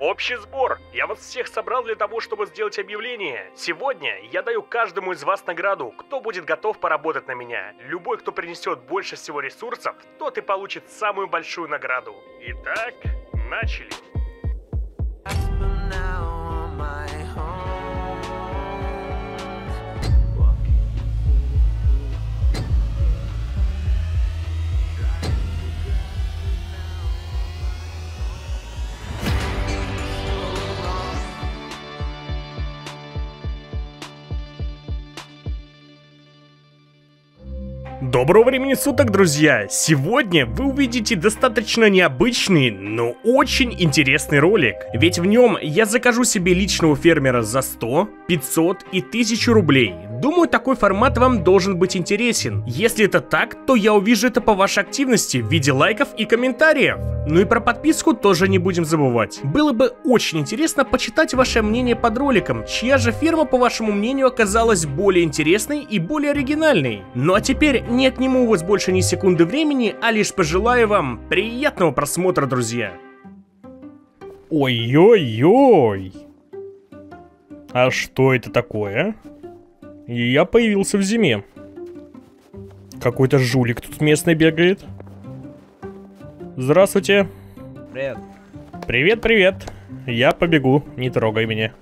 Общий сбор. Я вас всех собрал для того, чтобы сделать объявление. Сегодня я даю каждому из вас награду, кто будет готов поработать на меня. Любой, кто принесет больше всего ресурсов, тот и получит самую большую награду. Итак, начали. Доброго времени суток, друзья! Сегодня вы увидите достаточно необычный, но очень интересный ролик. Ведь в нем я закажу себе личного фермера за 100, 500 и 1000 рублей. Думаю, такой формат вам должен быть интересен. Если это так, то я увижу это по вашей активности в виде лайков и комментариев. Ну и про подписку тоже не будем забывать. Было бы очень интересно почитать ваше мнение под роликом, чья же ферма, по вашему мнению, оказалась более интересной и более оригинальной. Ну а теперь не отниму у вас больше ни секунды времени, а лишь пожелаю вам приятного просмотра, друзья. Ой-ой-ой. А что это такое? Я появился в зиме. Какой-то жулик тут местный бегает. Здравствуйте. Привет. Привет-привет. Я побегу, не трогай меня.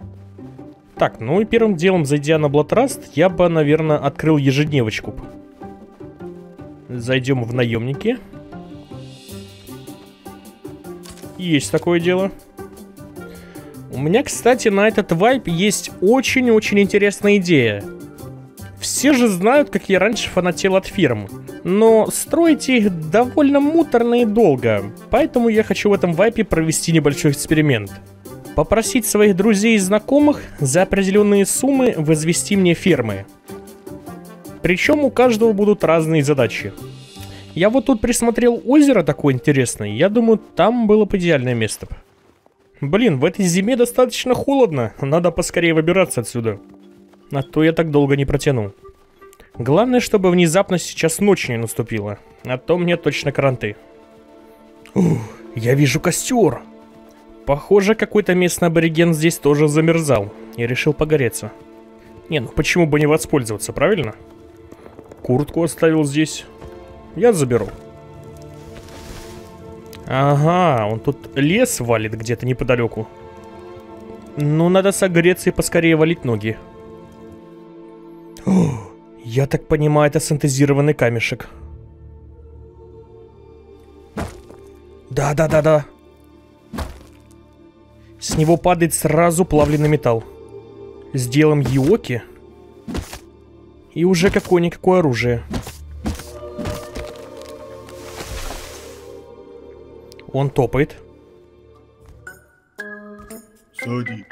Так, ну и первым делом, зайдя на Блатраст, я бы, наверное, открыл ежедневочку. Зайдем в наемники. Есть такое дело. У меня, кстати, на этот вайп есть очень-очень интересная идея. Все же знают, как я раньше фанател от фирм. Но строить их довольно муторно и долго. Поэтому я хочу в этом вайпе провести небольшой эксперимент. Попросить своих друзей и знакомых за определенные суммы возвести мне фермы. Причем у каждого будут разные задачи. Я вот тут присмотрел озеро такое интересное. Я думаю, там было бы идеальное место. Блин, в этой зиме достаточно холодно. Надо поскорее выбираться отсюда. А то я так долго не протяну. Главное, чтобы внезапно сейчас ночь не наступила. А то мне точно кранты. Ух, я вижу костер. Похоже, какой-то местный абориген здесь тоже замерзал. И решил погореться. Не, ну почему бы не воспользоваться, правильно? Куртку оставил здесь. Я заберу. Ага, он тут лес валит где-то неподалеку. Ну, надо согреться и поскорее валить ноги. О, я так понимаю, это синтезированный камешек. Да-да-да-да. С него падает сразу плавленый металл. Сделаем йоки. И уже какое-никакое оружие. Он топает. Сади.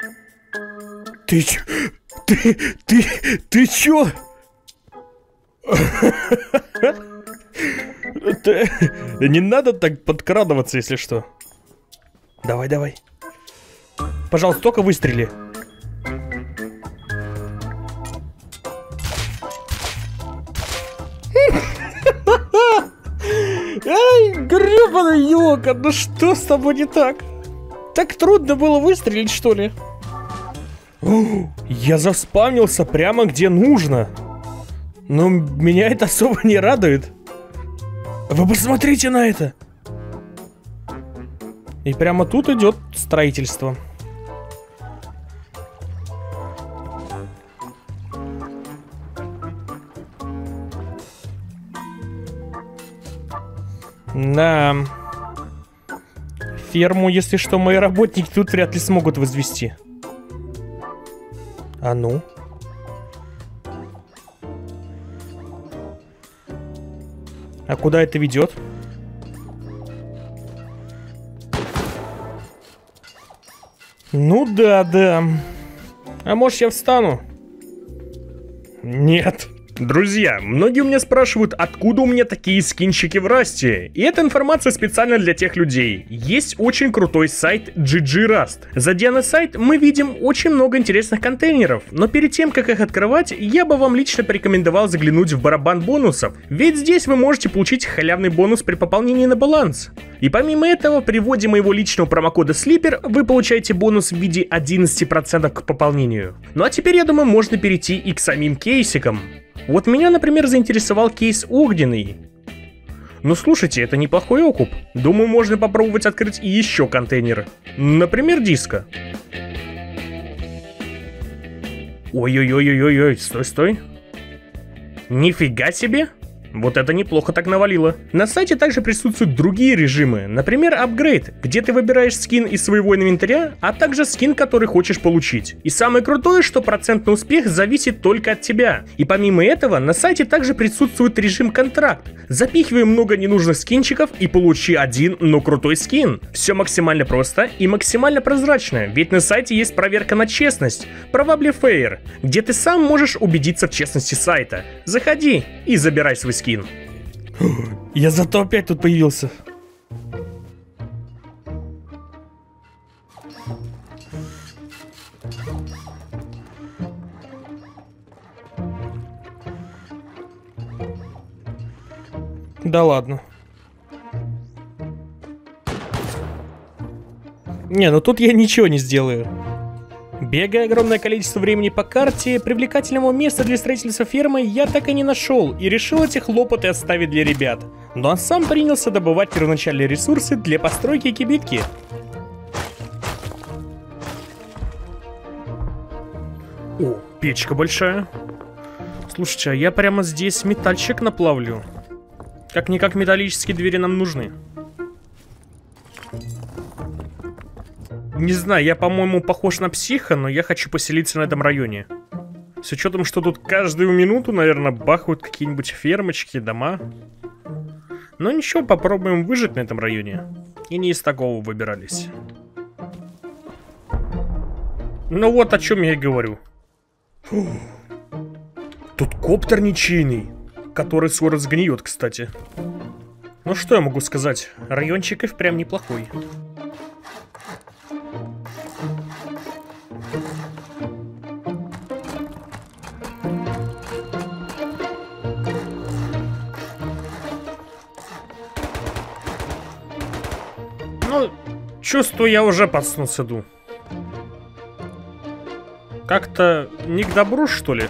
Ты чё? Ты, ты, ты чё? Ты- Не надо так подкрадываться, если что. Давай, давай. Пожалуйста, только выстрели. Ай, гребаный ёка, ну что с тобой не так? Так трудно было выстрелить, что ли? Я заспамнился прямо где нужно. Но меня это особо не радует. Вы посмотрите на это. И прямо тут идет строительство. Да. Ферму, если что, мои работники тут вряд ли смогут возвести. А ну? А куда это ведет? Ну да, да. А может я встану? Нет. Друзья, многие у меня спрашивают, откуда у меня такие скинчики в Расте. И эта информация специально для тех людей. Есть очень крутой сайт GG Rust. Зайдя на сайт, мы видим очень много интересных контейнеров. Но перед тем, как их открывать, я бы вам лично порекомендовал заглянуть в барабан бонусов. Ведь здесь вы можете получить халявный бонус при пополнении на баланс. И помимо этого, при вводе моего личного промокода Sleeper вы получаете бонус в виде 11% к пополнению. Ну а теперь, я думаю, можно перейти и к самим кейсикам. Вот меня, например, заинтересовал кейс огненный. Ну слушайте, это неплохой окуп. Думаю, можно попробовать открыть и еще контейнеры. Например, диска. Ой-ой-ой-ой-ой, стой, стой. Нифига себе! Вот это неплохо так навалило. На сайте также присутствуют другие режимы, например, апгрейд, где ты выбираешь скин из своего инвентаря, а также скин, который хочешь получить. И самое крутое, что процент на успех зависит только от тебя. И помимо этого, на сайте также присутствует режим контракт. Запихивай много ненужных скинчиков и получи один, но крутой скин. Все максимально просто и максимально прозрачно, ведь на сайте есть проверка на честность, Probably Fair, где ты сам можешь убедиться в честности сайта. Заходи и забирай свой скин. Я зато опять тут появился. Да ладно. Не, ну тут я ничего не сделаю. Бегая огромное количество времени по карте, привлекательного места для строительства фермы я так и не нашел и решил эти хлопоты оставить для ребят. Но сам принялся добывать первоначальные ресурсы для постройки кибитки. О, печка большая. Слушайте, а я прямо здесь метальчик наплавлю. Как-никак металлические двери нам нужны. Не знаю, я, по-моему, похож на психа, но я хочу поселиться на этом районе. С учетом, что тут каждую минуту, наверное, бахают какие-нибудь фермочки, дома. Но ничего, попробуем выжить на этом районе. И не из такого выбирались. Ну вот о чем я и говорю. Фух. Тут коптер ничейный, который скоро сгниет, кстати. Ну что я могу сказать, райончик и впрямь неплохой. Чувствую, я уже под снос иду. Как-то не к добру, что ли?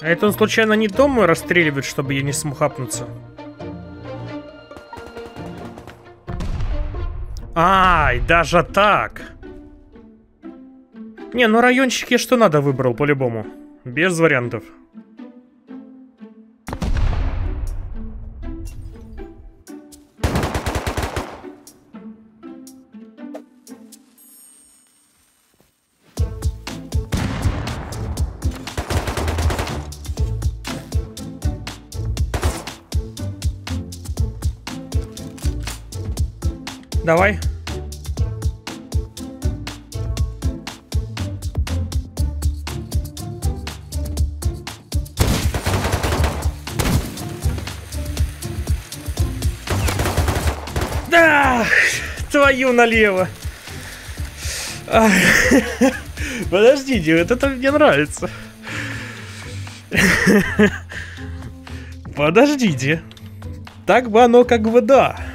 А это он случайно не дом мой расстреливает, чтобы я не смог хапнуться? Ай, даже так! Не, ну райончик я что надо выбрал по-любому. Без вариантов. Давай. Да, твою налево. Подождите, вот это мне нравится. Подождите. Так бы оно как бы да.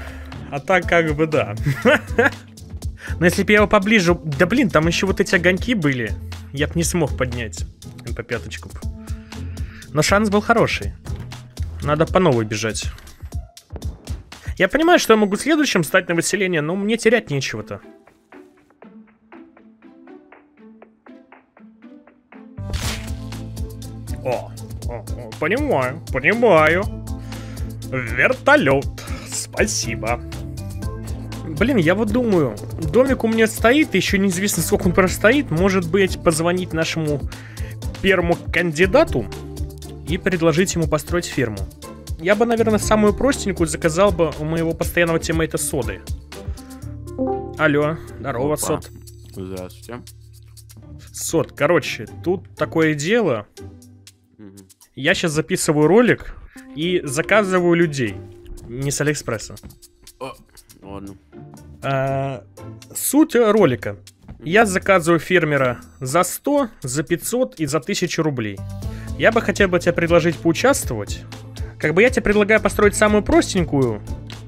А так как бы да. Но если бы я его поближе... Да блин, там еще вот эти огоньки были. Я бы не смог поднять по пяточку. Но шанс был хороший. Надо по новой бежать. Я понимаю, что я могу следующим стать на выселение, но мне терять нечего-то. О, о, о, понимаю, понимаю. Вертолет. Спасибо. Блин, я вот думаю, домик у меня стоит, еще неизвестно, сколько он простоит. Может быть, позвонить нашему первому кандидату и предложить ему построить ферму. Я бы, наверное, самую простенькую заказал бы у моего постоянного тиммейта Соды. Алло, здорово, Опа. Сод. Здравствуйте. Сод, короче, тут такое дело. Я сейчас записываю ролик и заказываю людей. Не с Алиэкспресса. О, ладно. А, суть ролика. Я заказываю фермера за 100, за 500 и за 1000 рублей. Я бы хотел бы тебе предложить поучаствовать. Как бы я тебе предлагаю построить самую простенькую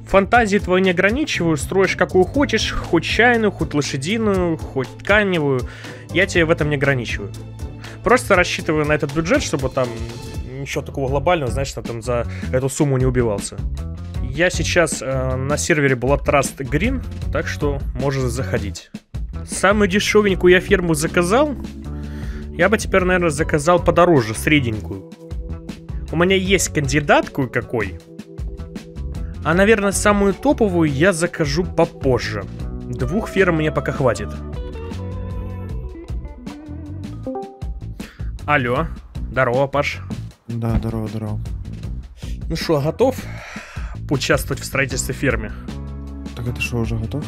Фантазии твои не ограничиваю, строишь какую хочешь, хоть чайную, хоть лошадиную, хоть тканевую. Я тебе в этом не ограничиваю. Просто рассчитываю на этот бюджет, чтобы там ничего такого глобального, знаешь, на там за эту сумму не убивался. Я сейчас э, на сервере была Trust Green, так что можешь заходить. Самую дешевенькую я ферму заказал. Я бы теперь, наверное, заказал подороже, средненькую. У меня есть кандидат кое-какой. А, наверное, самую топовую я закажу попозже. Двух ферм мне пока хватит. Алло. Здорово, Паш. Да, здорово, здорово. Ну что, готов поучаствовать в строительстве фермы? Так это что, уже готов?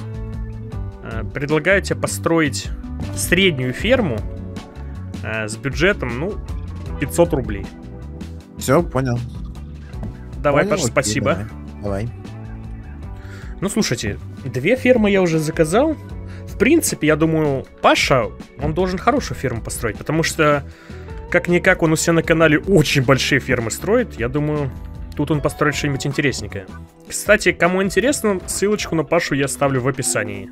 Э, Предлагаю тебе построить среднюю ферму э, с бюджетом, ну, 500 рублей. Все, понял. Давай, Понял, Паш, окей, спасибо. Давай. давай. Ну, слушайте, две фермы я уже заказал. В принципе, я думаю, Паша, он должен хорошую ферму построить, потому что, как-никак, он у себя на канале очень большие фермы строит. Я думаю, тут он построит что-нибудь интересненькое. Кстати, кому интересно, ссылочку на Пашу я оставлю в описании.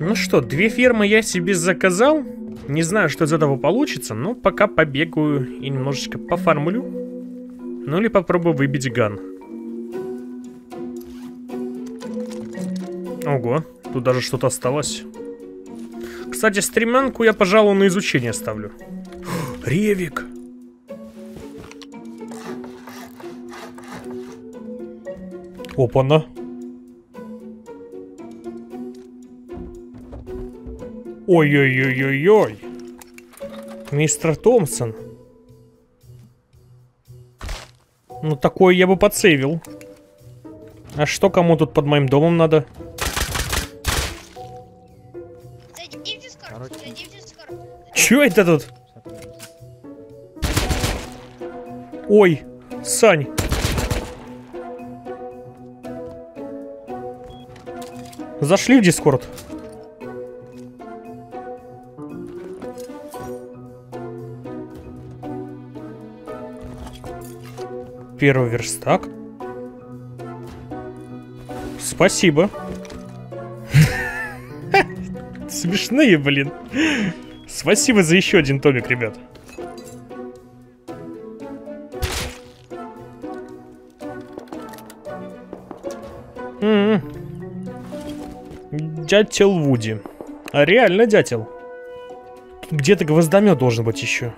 Ну что, две фермы я себе заказал. Не знаю, что из этого получится, но пока побегаю и немножечко пофармлю. Ну или попробую выбить ган. Ого, тут даже что-то осталось. Кстати, стремянку я, пожалуй, на изучение ставлю. Ревик! Опа-на. Ой-ой-ой-ой-ой. Мистер Томпсон. Ну, такое я бы подсейвил. А что кому тут под моим домом надо? Зайди в Дискорд, зайди в Дискорд. Чё это тут? Ой, Сань. Зашли в Дискорд. Первый верстак. Спасибо. Смешные, блин. Спасибо за еще один томик, ребят. Дятел Вуди. А реально дятел. Где-то гвоздомет должен быть еще.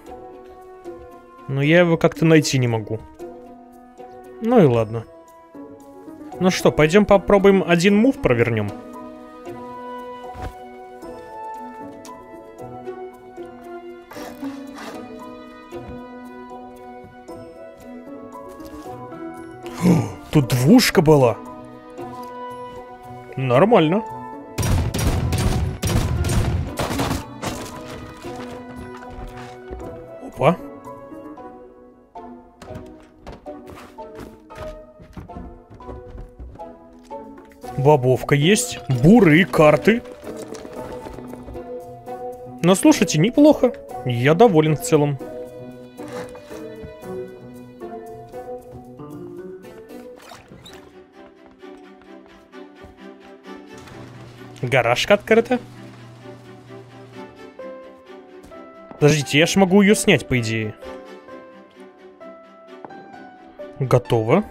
Но я его как-то найти не могу. Ну и ладно. Ну что, пойдем попробуем один мув провернем. Тут двушка была. Нормально. Бобовка есть, буры, карты. Но слушайте, неплохо. Я доволен в целом. Гаражка открыта. Подождите, я ж могу ее снять, по идее. Готово.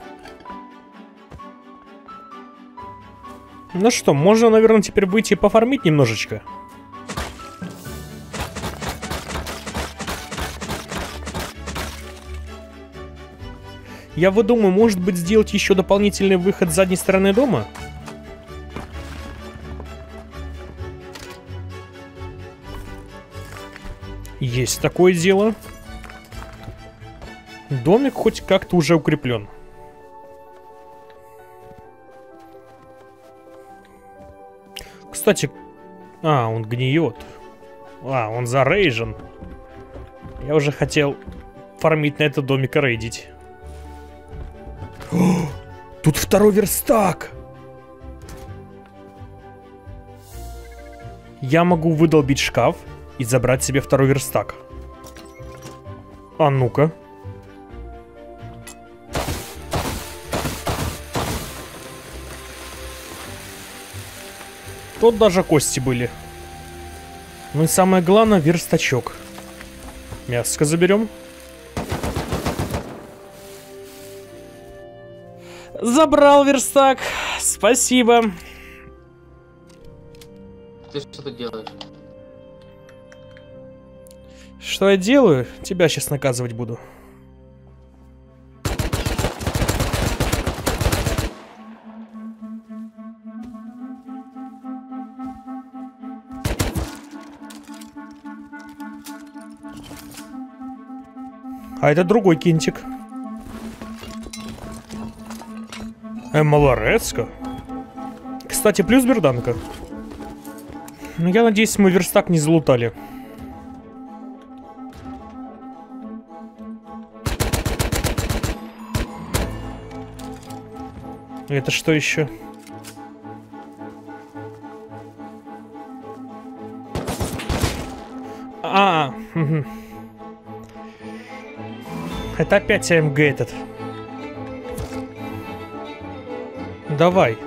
Ну что, можно, наверное, теперь выйти и пофармить немножечко. Я вот думаю, может быть, сделать еще дополнительный выход с задней стороны дома? Есть такое дело. Домик хоть как-то уже укреплен. Кстати, а, он гниет. А, он зарейжен. Я уже хотел фармить на этот домик и рейдить. О, Тут второй верстак! Я могу выдолбить шкаф и забрать себе второй верстак. А ну-ка. Тут даже кости были. Ну и самое главное, верстачок. Мяско заберем. Забрал верстак. Спасибо. Ты что тут делаешь? Что я делаю? Тебя сейчас наказывать буду. А это другой кинтик. Эмма Лорецко? Кстати, плюс берданка. Ну, я надеюсь, мы верстак не залутали. Это что еще? А, мгм. Это опять АМГ этот. Давай.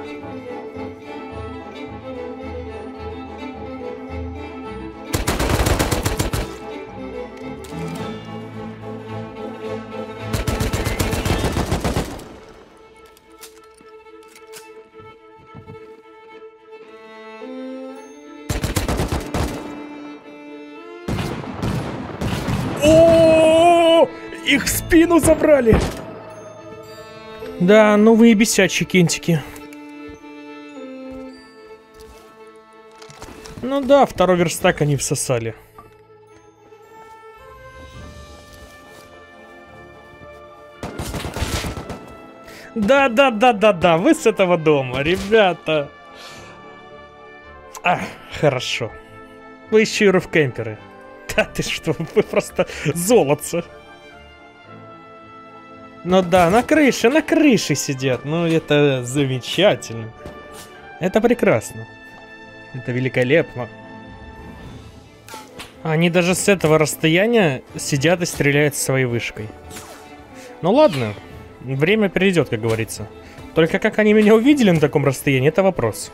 Забрали. Да, ну вы и бесячие кентики. Ну да, второй верстак они всосали. Да, да, да, да, да, вы с этого дома, ребята. А, хорошо. Вы еще и руфкемперы. Да ты что, вы просто золотце. Ну да, на крыше, на крыше сидят. Ну это замечательно. Это прекрасно. Это великолепно. Они даже с этого расстояния сидят и стреляют своей вышкой. Ну ладно, время перейдет, как говорится. Только как они меня увидели на таком расстоянии, это вопрос.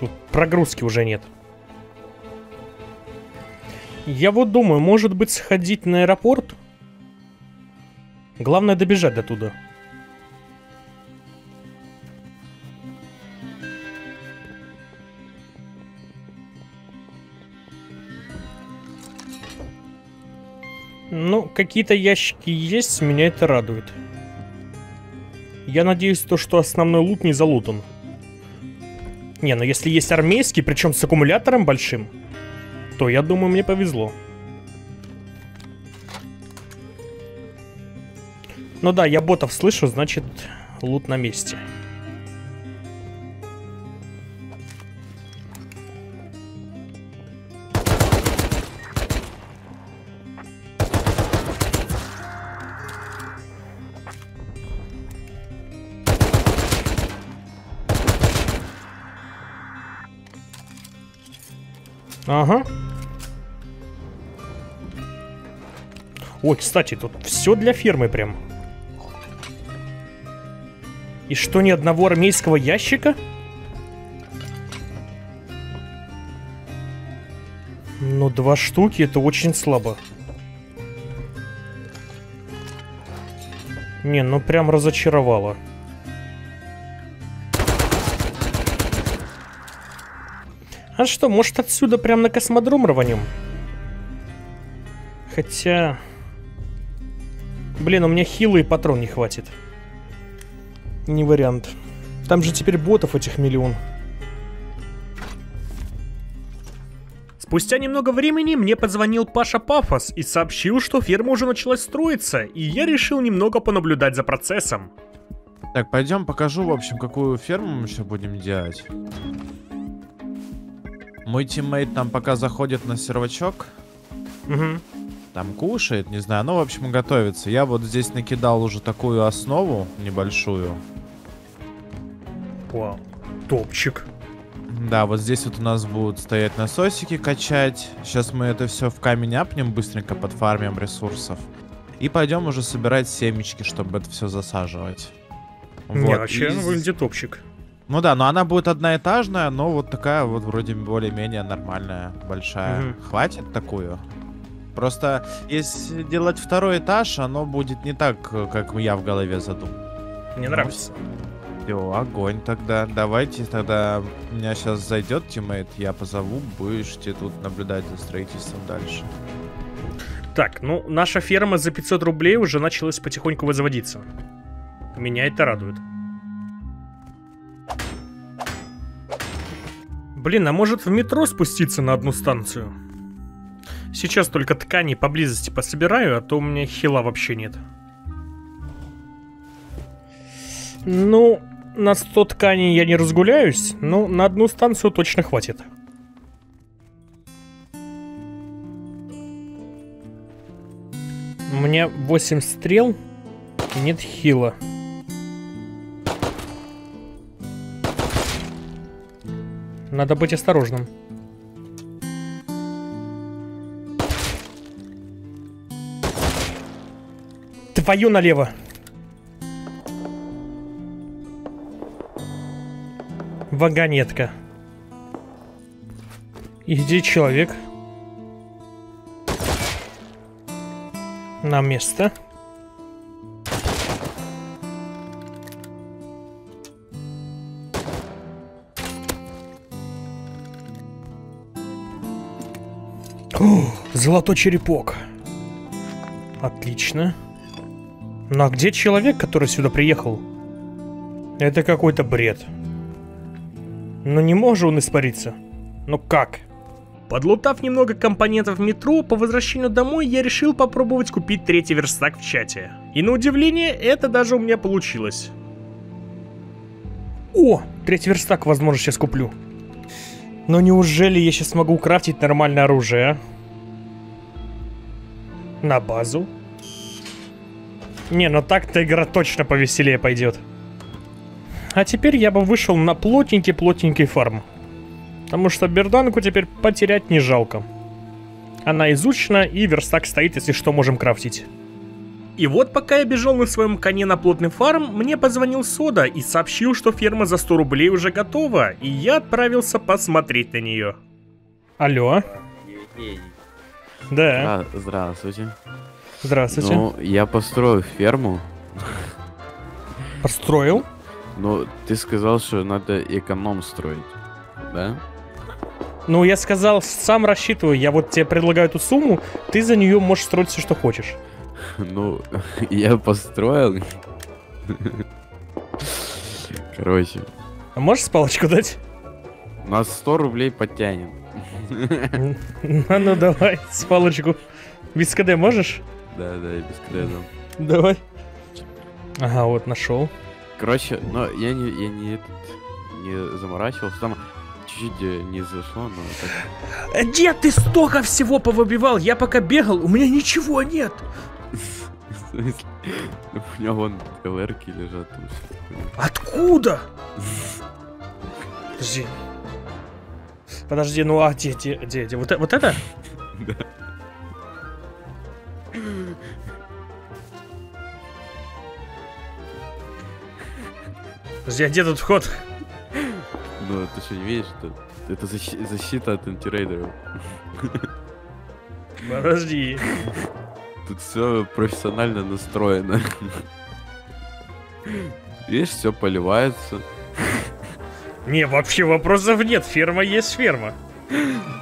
Тут прогрузки уже нет. Я вот думаю, может быть сходить на аэропорт? Главное добежать до туда. Ну, какие-то ящики есть, меня это радует. Я надеюсь, то, что основной лут не залутан. Не, ну если есть армейский, причем с аккумулятором большим, то я думаю, мне повезло. Ну да, я ботов слышу, значит, лут на месте. Ага. Ой, кстати, тут все для фирмы прям. И что, ни одного армейского ящика? Ну, два штуки, это очень слабо. Не, ну прям разочаровало. А что, может отсюда прям на космодром рванем? Хотя... Блин, у меня хилый патрон не хватит. Не вариант. Там же теперь ботов этих миллион. Спустя немного времени мне позвонил Паша Пафос и сообщил, что ферма уже началась строиться, и я решил немного понаблюдать за процессом. Так, пойдем покажу, в общем, какую ферму мы еще будем делать. Мой тиммейт там пока заходит на сервачок, Угу. Там кушает, не знаю, ну, в общем, готовится. Я вот здесь накидал уже такую основу небольшую. Вау. Топчик. Да, вот здесь вот у нас будут стоять насосики качать. Сейчас мы это все в камень апнем, быстренько подфармим ресурсов. И пойдем уже собирать семечки, чтобы это все засаживать. Не, Вот, вообще и выглядит топчик. Ну да, но она будет одноэтажная, но вот такая вот вроде более-менее нормальная, большая. Мгм. Хватит такую? Просто если делать второй этаж, оно будет не так, как я в голове задумал. Мне нравится. Все, огонь тогда. Давайте тогда у меня сейчас зайдет тиммейт, я позову, будете тут наблюдать за строительством дальше. Так, ну, наша ферма за 500 рублей уже началась потихоньку возводиться. Меня это радует. Блин, а может в метро спуститься на одну станцию? Сейчас только ткани поблизости пособираю, а то у меня хила вообще нет. Ну, на 100 тканей я не разгуляюсь, но на одну станцию точно хватит. У меня 8 стрел и нет хила. Надо быть осторожным. Твою налево. Вагонетка. Иди, человек. На место. О, золотой черепок. Отлично. Ну а где человек, который сюда приехал? Это какой-то бред. Ну не может он испариться. Ну как? Подлутав немного компонентов метро, по возвращению домой я решил попробовать купить третий верстак в чате. И на удивление, это даже у меня получилось. О, третий верстак, возможно, сейчас куплю. Но неужели я сейчас смогу крафтить нормальное оружие, а? На базу? Не, ну так-то игра точно повеселее пойдет. А теперь я бы вышел на плотненький-плотненький фарм. Потому что берданку теперь потерять не жалко. Она изучена, и верстак стоит, если что, можем крафтить. И вот пока я бежал на своем коне на плотный фарм, мне позвонил Сода и сообщил, что ферма за 100 рублей уже готова, и я отправился посмотреть на нее. Алло? Да, А, здравствуйте. Здравствуйте. Ну, я построил ферму, Построил? но ты сказал, что надо эконом строить, да? Ну, я сказал, сам рассчитываю, я вот тебе предлагаю эту сумму, ты за нее можешь строить все, что хочешь. Ну, я построил. Короче, А можешь палочку дать? на 100 рублей подтянем. Ну, ну давай, с палочку. Без КД можешь? Да, да, и без кредов. Давай. Ага, вот нашел. Короче, но я не, я не, этот, не заморачивался. Там чуть-чуть э, не зашло, но так. Э, Дед, ты столько всего повыбивал, я пока бегал, у меня ничего нет. В смысле? У меня вон ЛРки лежат. Откуда? Подожди. Подожди, ну а где, где, где, где? Вот, э- вот это? Да. Подожди, а где тут вход? Ну, ты что, не видишь? Это, это защи- защита от антирейдеров. Подожди. Тут все профессионально настроено. Видишь, все поливается. Не, вообще вопросов нет, ферма есть ферма.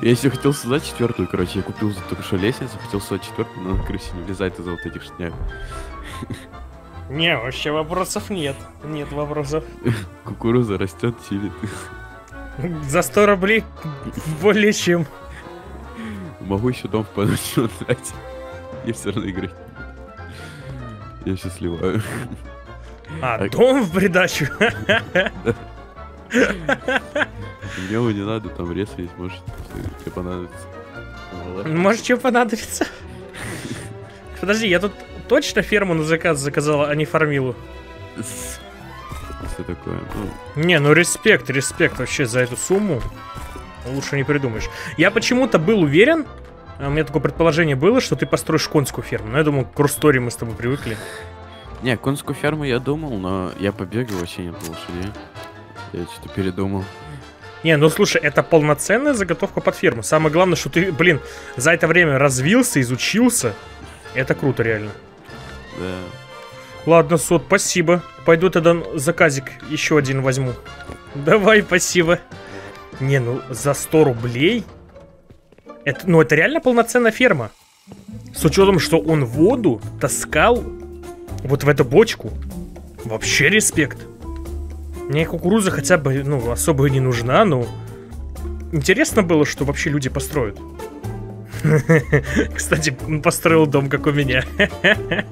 Я еще хотел создать четвертую, короче, я купил только что лестницу, хотел создать четвертую, но на крысе не влезает из-за вот этих шняк. Не, вообще вопросов нет. Нет вопросов. Кукуруза растет, чилит. За 100 рублей более чем. Могу еще дом в подачу отдать. Я все равно играть. Я сейчас сливаю. А, Так. дом в придачу. Мне его не надо, там рез есть, может, тебе понадобится. Может, что понадобится? Подожди, я тут точно ферму на заказ заказал, а не фармилу? Что такое? Ну, Не, ну респект, респект вообще за эту сумму. Лучше не придумаешь. Я почему-то был уверен, а у меня такое предположение было, что ты построишь конскую ферму. Но я думал, к Рустори мы с тобой привыкли. Не, конскую ферму я думал, но я побегал, вообще не было лошадей. Я что-то передумал. Не, ну слушай, это полноценная заготовка под ферму. Самое главное, что ты, блин, за это время развился, изучился. Это круто, реально. Да. Ладно, Сот, спасибо. Пойду тогда заказик еще один возьму. Давай, спасибо. Не, ну за 100 рублей? Это, ну это реально полноценная ферма. С учетом, что он воду таскал вот в эту бочку. Вообще респект. Мне кукуруза хотя бы, ну, особо и не нужна, но... Интересно было, что вообще люди построят. Кстати, построил дом, как у меня.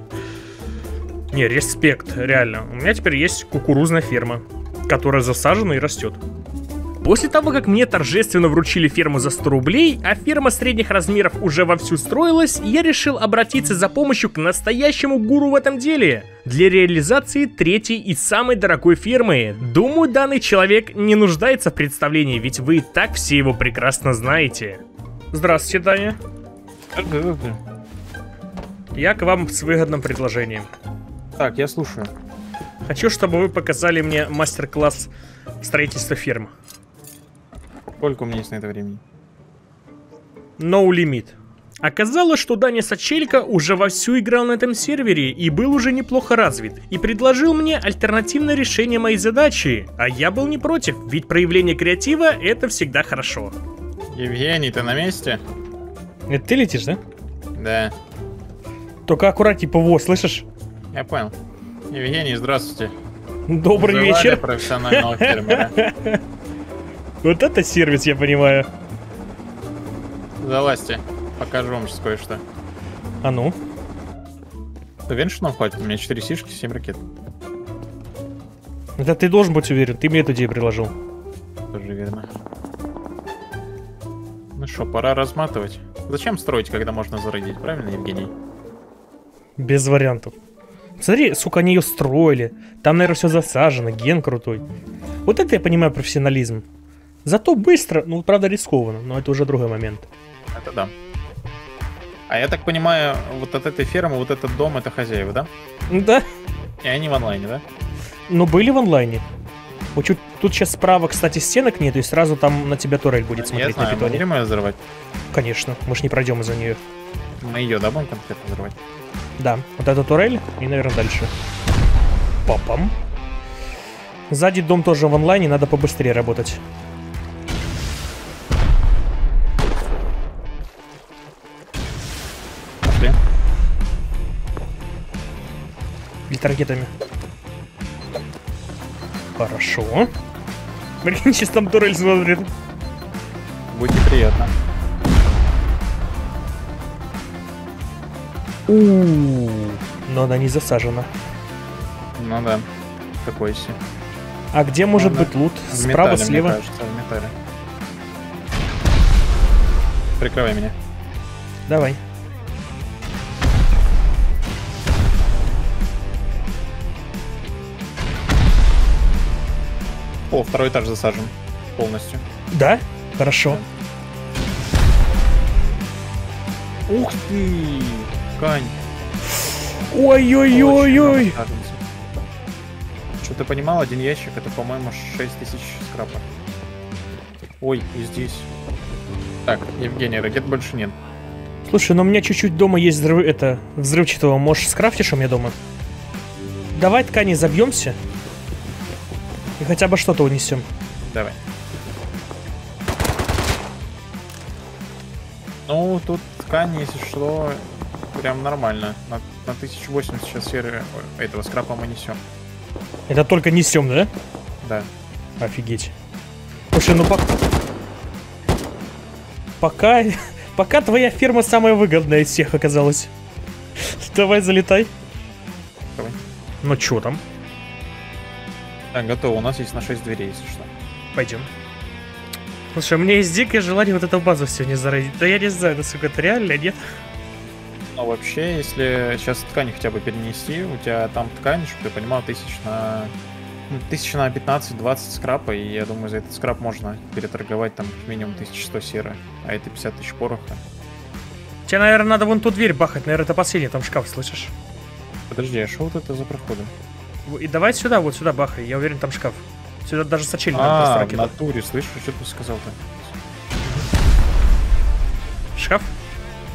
Не, респект, реально. У меня теперь есть кукурузная ферма, которая засажена и растет. После того, как мне торжественно вручили ферму за 100 рублей, а ферма средних размеров уже вовсю строилась, я решил обратиться за помощью к настоящему гуру в этом деле. Для реализации третьей и самой дорогой фермы. Думаю, данный человек не нуждается в представлении, ведь вы и так все его прекрасно знаете. Здравствуйте, Таня. Я к вам с выгодным предложением. Так, я слушаю. Хочу, чтобы вы показали мне мастер-класс строительства фермы. Сколько у меня есть на это времени? No Limit. Оказалось, что Даня Сачелько уже вовсю играл на этом сервере и был уже неплохо развит, и предложил мне альтернативное решение моей задачи, а я был не против, ведь проявление креатива это всегда хорошо. Евгений, ты на месте? Это ты летишь, да? Да, Только аккуратнее ПВО, слышишь? Я понял. Евгений, здравствуйте. Добрый Вызывали вечер. профессионального фермера. Вот это сервис, я понимаю. Залазьте, покажу вам сейчас кое-что. А ну? Ты уверен, что нам хватит? У меня 4 сишки, 7 ракет. Это ты должен быть уверен, ты мне эту идею предложил. Тоже верно. Ну что, пора разматывать. Зачем строить, когда можно зародить, правильно, Евгений? Без вариантов. Смотри, сука, они ее строили. Там, наверное, все засажено, ген крутой. Вот это я понимаю профессионализм. Зато быстро, ну, правда, рискованно, но это уже другой момент. Это да. А я так понимаю, вот от этой фермы, вот этот дом, это хозяева, да? Да, И они в онлайне, да? но были в онлайне. Вот чуть- тут сейчас справа, кстати, стенок нет, и сразу там на тебя турель будет я смотреть на знаю, питоне. будем ее взрывать? Конечно, мы ж не пройдем из-за нее. Мы ее, да, будем конкретно взрывать? Да, вот эта турель и, наверное, дальше. Папам. Сзади дом тоже в онлайне, надо побыстрее работать. Пошли. Бить ракетами. Хорошо. Блин, сейчас там турель смотрит. Будет неприятно. Но она не засажена. Ну да, такой себе. А где может Она быть лут? Справа, металле, мне слева? кажется, в металле. Прикрывай меня. Давай. О, второй этаж засажен полностью. Да? Хорошо. Ух ты! Кань. Ой-ой-ой-ой. Что ты понимал, один ящик это, по-моему, 6000 скрапа. Ой, и здесь. Так, Евгений, ракет больше нет. Слушай, ну у меня чуть-чуть дома есть взрыв... это, взрывчатого. Можешь скрафтишь у меня дома? Давай ткани забьемся. И хотя бы что-то унесем. Давай. Ну, тут ткань, если что, прям нормально. На, на 1080 сейчас серы ой, этого скрапа мы несем. Это только несем, да? Да. Офигеть. Слушай, ну пока... Пока... Пока твоя ферма самая выгодная из всех оказалась. Давай, залетай. Давай. Ну чё там? Так, готово. У нас есть на 6 дверей, если что. Пойдем. Слушай, у меня есть дикое желание вот эту базу сегодня зародить. Да я не знаю, насколько это реально, нет? Но вообще, если сейчас ткань хотя бы перенести, у тебя там ткань, чтобы ты понимал, тысяч на... ну, Тысяч на 15-20 скрапа, и я думаю, за этот скрап можно переторговать там минимум 1100 серы, а это 50 тысяч пороха. Тебе, наверное, надо вон ту дверь бахать, наверное, это последний там шкаф, слышишь? Подожди, а что вот это за проходы? И давай сюда, вот сюда бахай, я уверен, там шкаф. Сюда даже просто А, в натуре, слышишь, что ты сказал-то? Шкаф?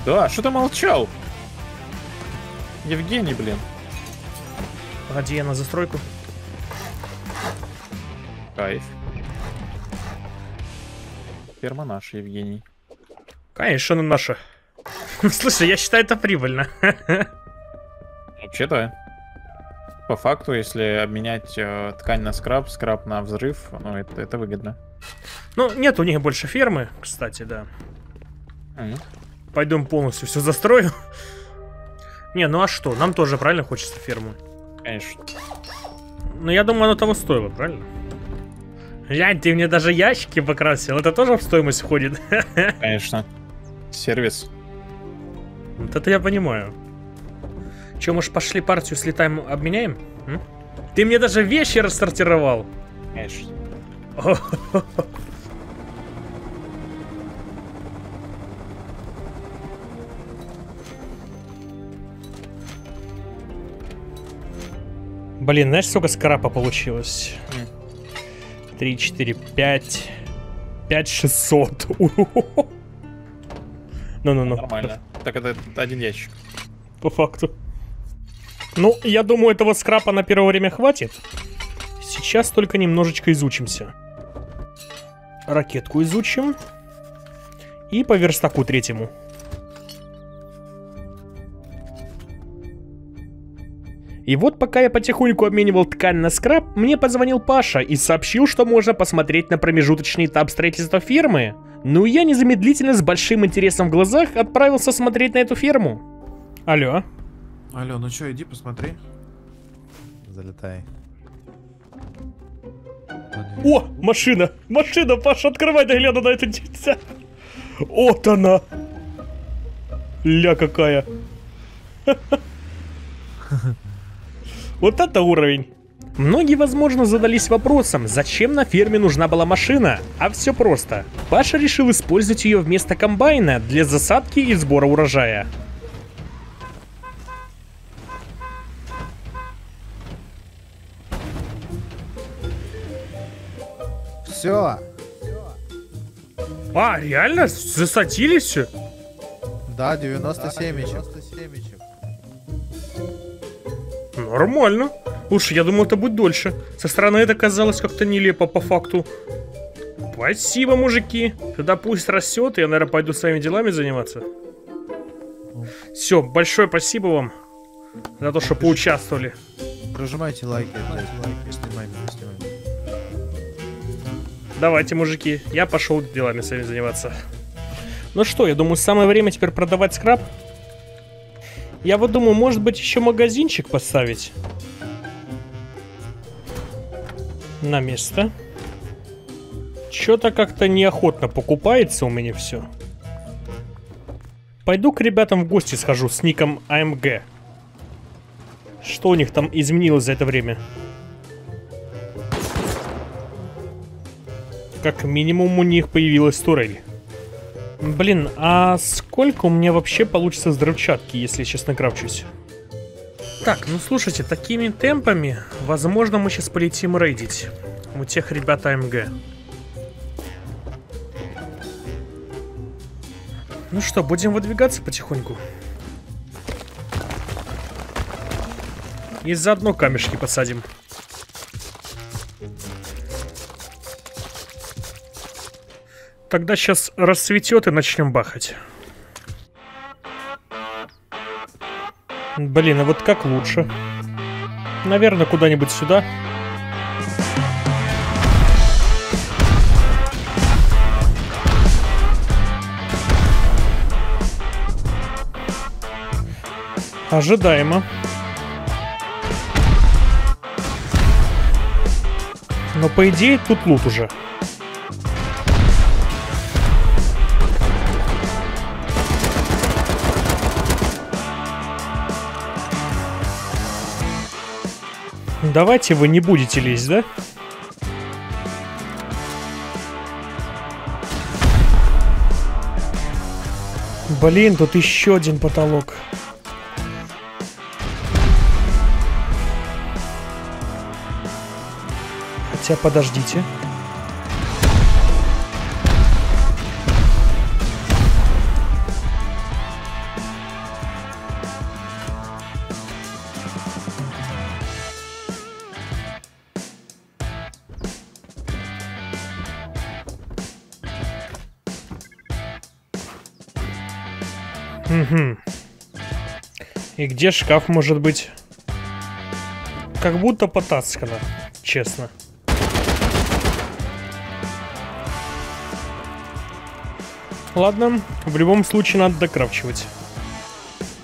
Да, что ты молчал? Евгений, блин. Погоди, я на застройку. Кайф. Ферма наша, Евгений. Конечно, она наша. Слушай, я считаю это прибыльно. Вообще-то, по факту, если обменять э, ткань на скраб, скраб на взрыв, ну, это, это выгодно. Ну, нет у них больше фермы, кстати, да. Мгм. Пойдем полностью все застрою. Не, ну а что? Нам тоже правильно хочется ферму. Конечно. Но я думаю, оно того стоило, правильно? Глянь, ты мне даже ящики покрасил. Это тоже в стоимость входит. Конечно. Сервис. Вот это я понимаю. Че, может, пошли партию слетаем, обменяем? М? Ты мне даже вещи рассортировал. Конечно. Блин, знаешь, сколько скрапа получилось? М. 3, 4, 5... 5 600. Ну-ну-ну. Нормально. Так это один ящик. По факту. Ну, я думаю, этого скрапа на первое время хватит. Сейчас только немножечко изучимся. Ракетку изучим. И по верстаку третьему. И вот пока я потихоньку обменивал ткань на скраб, мне позвонил Паша и сообщил, что можно посмотреть на промежуточный этап строительства фермы. Ну и я незамедлительно с большим интересом в глазах отправился смотреть на эту ферму. Алло. Алло, ну чё, иди посмотри. Залетай. О, машина! Машина, Паша, открывай, да гляну на это дитя. Вот она! Ля какая! Вот это уровень! Многие, возможно, задались вопросом, зачем на ферме нужна была машина? А все просто. Паша решил использовать ее вместо комбайна для засадки и сбора урожая. Все. А, реально? Засадили все? Да, 90 семечек. Нормально. Слушай, я думал, это будет дольше. Со стороны это казалось как-то нелепо по факту. Спасибо, мужики. Тогда пусть растет, и я, наверное, пойду своими делами заниматься. Все, большое спасибо вам за то, что поучаствовали. Прожимайте лайки. Снимай меня, снимай меня. Давайте, мужики, я пошел делами своими заниматься. Ну что, я думаю, самое время теперь продавать скраб. Я вот думаю, может быть, еще магазинчик поставить. На место. Что-то как-то неохотно покупается у меня все. Пойду к ребятам в гости схожу с ником AMG. Что у них там изменилось за это время? Как минимум у них появилась турель. Блин, а сколько у меня вообще получится взрывчатки, если я сейчас накрафчусь? Так, ну слушайте, такими темпами, возможно, мы сейчас полетим рейдить. У тех ребят АМГ. Ну что, будем выдвигаться потихоньку. И заодно камешки посадим. Тогда сейчас расцветет и начнем бахать. Блин, а вот как лучше? Наверное, куда-нибудь сюда. Ожидаемо. Но по идее тут лут уже. Давайте вы не будете лезть, да? Блин, тут еще один потолок. Хотя Хотя, подождите. И где шкаф может быть? Как будто потаскано, честно. Ладно, в любом случае надо докрафчивать.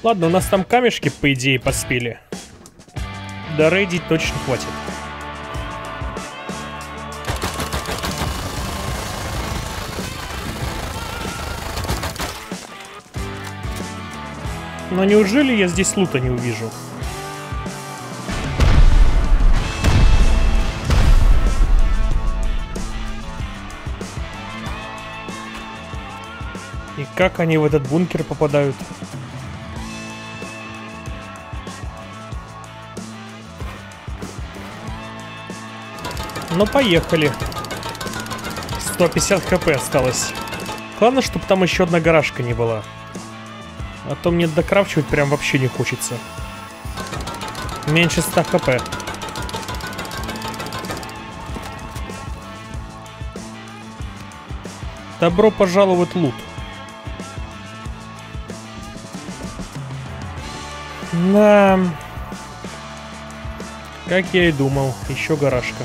Ладно, у нас там камешки, по идее, поспели. Да рейдить точно хватит. Но неужели я здесь лута не увижу? И как они в этот бункер попадают? Ну, поехали. 150 хп осталось. Главное, чтобы там еще одна гаражка не была. А то мне докрафчивать прям вообще не хочется. Меньше 100 хп. Добро пожаловать лут. Да. Как я и думал, еще гаражка.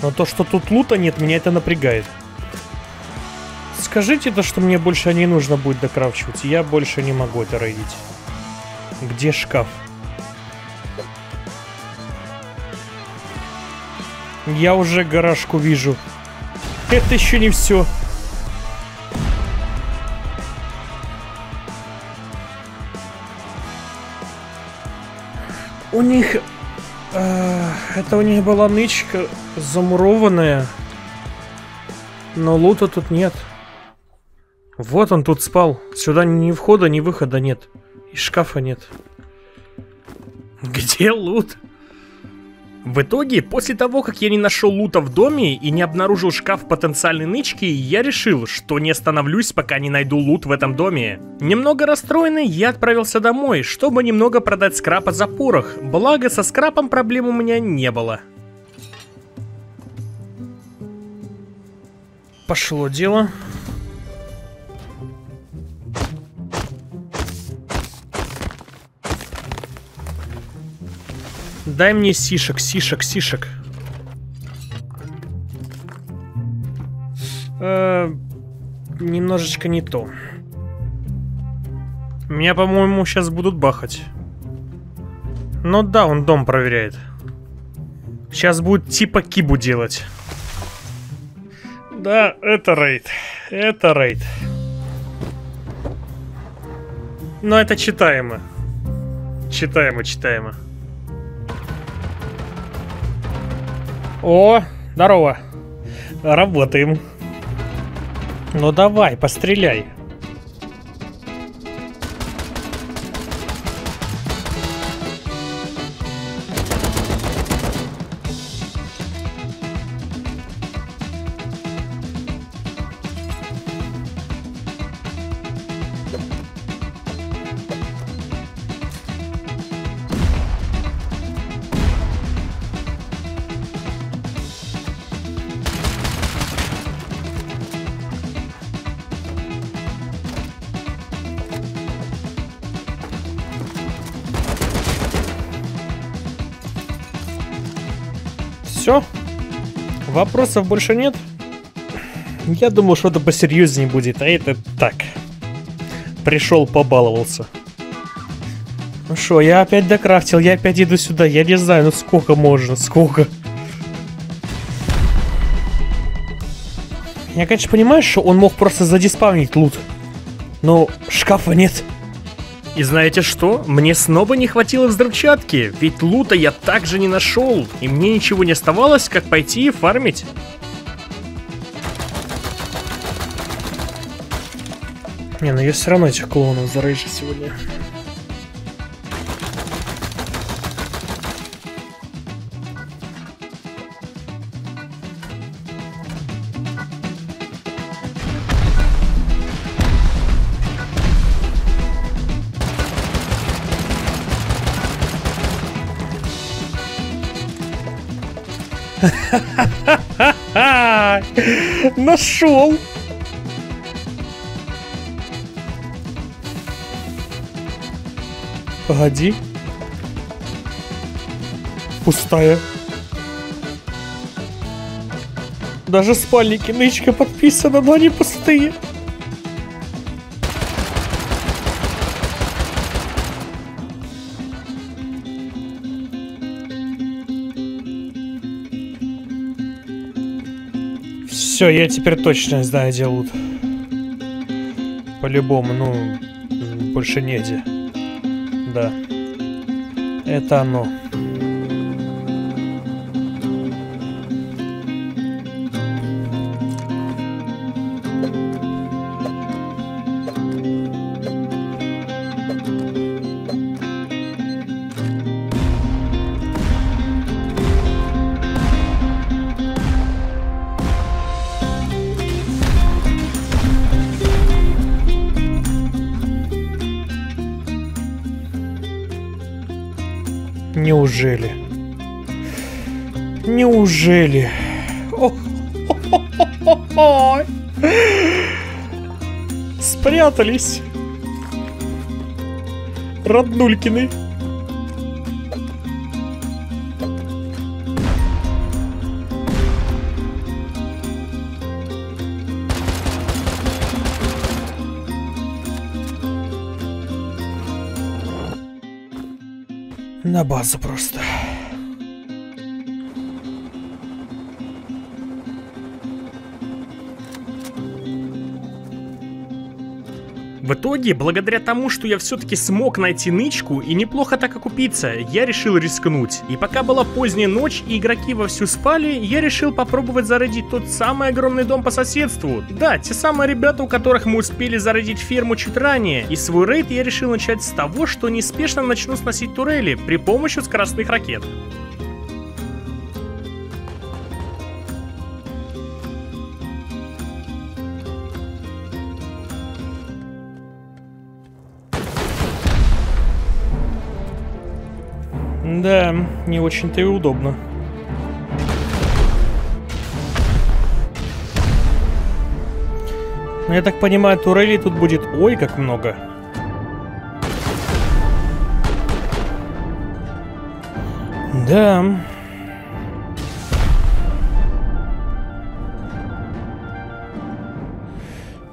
Но то, что тут лута нет, меня это напрягает. Скажите то, что мне больше не нужно будет докрафчивать. Я больше не могу это рейдить. Где шкаф? Я уже гаражку вижу. Это еще не все. У них... э, это у них была нычка замурованная. Но лута тут нет. Вот он тут спал. Сюда ни входа, ни выхода нет. И шкафа нет. Где лут? В итоге, после того, как я не нашел лута в доме и не обнаружил шкаф потенциальной нычки, я решил, что не остановлюсь, пока не найду лут в этом доме. Немного расстроенный, я отправился домой, чтобы немного продать скрапа за порох, благо со скрапом проблем у меня не было. Пошло дело. Дай мне сишек, сишек, сишек. Э, немножечко не то. Меня, по-моему, сейчас будут бахать. Ну да, он дом проверяет. Сейчас будет типа кибу делать. Да, это рейд. Это рейд. Но это читаемо. Читаемо, читаемо. О, здорово. Работаем. Ну давай, постреляй. Вопросов больше нет? Я думал, что-то посерьезнее будет, а это так. Пришел, побаловался. Ну что, я опять докрафтил, я опять иду сюда. Я не знаю, ну сколько можно, сколько. Я, конечно, понимаю, что он мог просто задиспавнить лут. Но шкафа нет. И знаете что? Мне снова не хватило взрывчатки, ведь лута я также не нашел, и мне ничего не оставалось, как пойти и фармить. Не, ну я все равно этих клоунов зарейжу сегодня. Нашел! Погоди. Пустая. Даже спальники нычка подписаны, но они пустые. Все, я теперь точно знаю, где лут. По-любому, ну, больше негде. Да. Это оно. Неужели? Неужели? Ой. Спрятались. Роднулькины. На базу просто. Итоге, благодаря тому, что я все-таки смог найти нычку и неплохо так окупиться, я решил рискнуть. И пока была поздняя ночь и игроки вовсю спали, я решил попробовать зарядить тот самый огромный дом по соседству. Да, те самые ребята, у которых мы успели зарядить ферму чуть ранее. И свой рейд я решил начать с того, что неспешно начну сносить турели при помощи скоростных ракет. Да, не очень-то и удобно. Но я так понимаю, турелей тут будет ой как много. Да.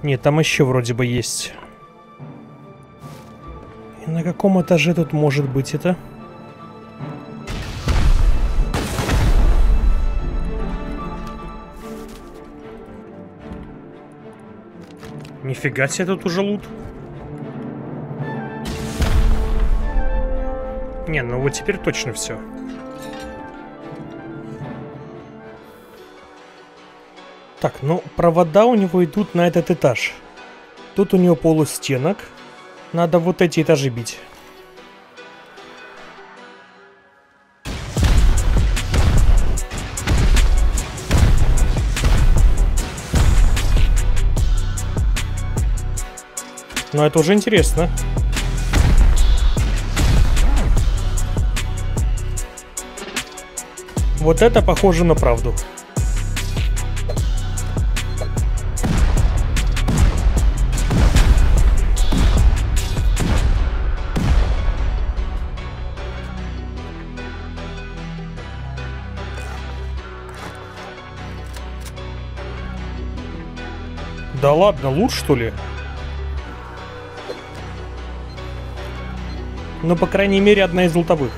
Нет, там еще вроде бы есть. И на каком этаже тут может быть это? Нифига себе тут уже лут. Не, ну вот теперь точно все. Так, ну провода у него идут на этот этаж. Тут у него полустенок. Надо вот эти этажи бить. Но это уже интересно. Вот это похоже на правду. Да ладно, лут что ли? Ну, по крайней мере, одна из лутовых.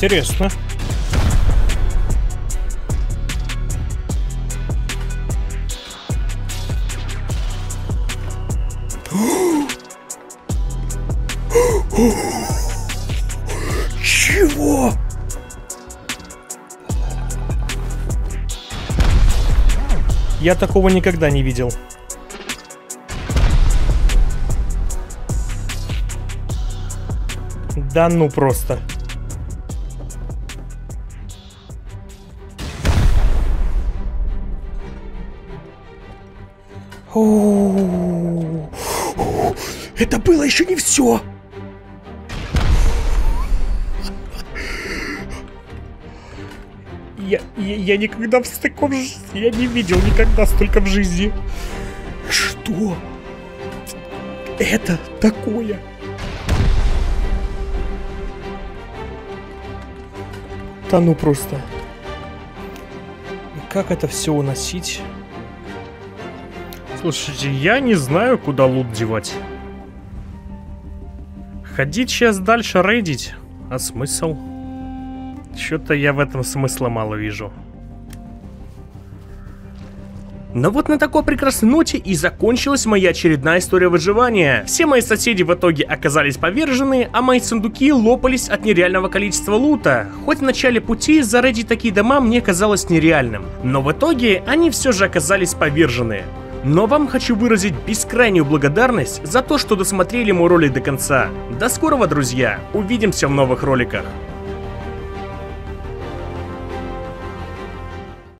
Интересно. Я такого никогда не видел. Да ну просто. Это было еще не все. Я, я, я никогда в таком я не видел никогда столько в жизни. Что? Это такое? Да ну просто. И как это все уносить? Слушайте, я не знаю, куда лут девать. Ходить сейчас дальше рейдить. А смысл? Что-то я в этом смысла мало вижу. Но вот на такой прекрасной ноте и закончилась моя очередная история выживания. Все мои соседи в итоге оказались повержены, а мои сундуки лопались от нереального количества лута. Хоть в начале пути зарядить такие дома мне казалось нереальным, но в итоге они все же оказались повержены. Но вам хочу выразить бескрайнюю благодарность за то, что досмотрели мой ролик до конца. До скорого, друзья! Увидимся в новых роликах.